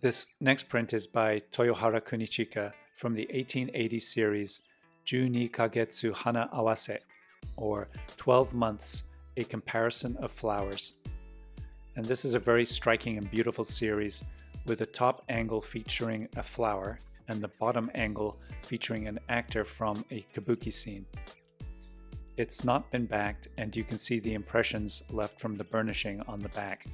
This next print is by Toyohara Kunichika from the 1880 series Juni Kagetsu Hana Awase, or 12 Months, A Comparison of Flowers. And this is a very striking and beautiful series with a top angle featuring a flower and the bottom angle featuring an actor from a kabuki scene. It's not been backed and you can see the impressions left from the burnishing on the back.